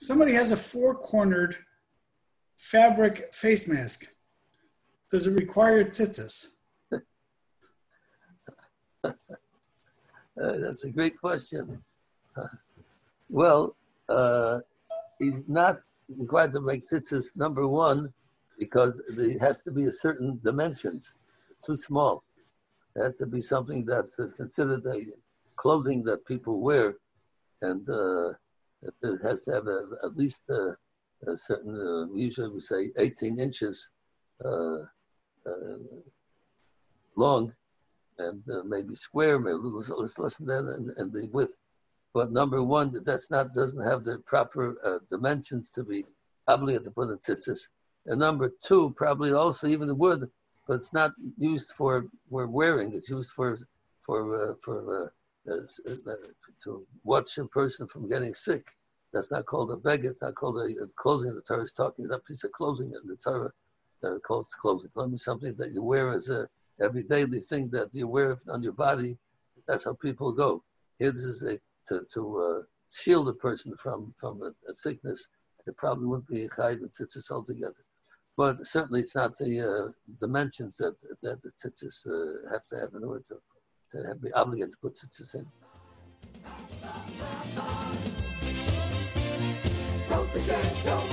somebody has a four-cornered fabric face mask. Does it require tzitzis? Uh, that's a great question. Well, uh, he's not required to make tzitzis, number one, because it has to be a certain dimensions. It's too small. It has to be something that is considered a clothing that people wear, and uh, it has to have a, at least a, a certain, uh, usually we say 18 inches uh, uh long, and uh, maybe square, maybe a little less than that, and, and the width. But number one, that's not doesn't have the proper uh, dimensions to be obligated to put in tzitzis. And number two, probably also even the wood, but it's not used for for wearing. It's used for for uh, for to watch a person from getting sick. That's not called a beg. It's not called a, clothing. The Torah is talking that piece of clothing in the Torah that uh, calls clothing. Clothing something that you wear as a every daily thing that you wear on your body. That's how people go. Here, this is a to, to uh, shield a person from, from a, a, sickness, it probably wouldn't be a chayv and tzitzis altogether. But certainly it's not the uh, dimensions that, that the tzitzis uh, have to have in order to, to have, be obligated to put tzitzis in. Don't don't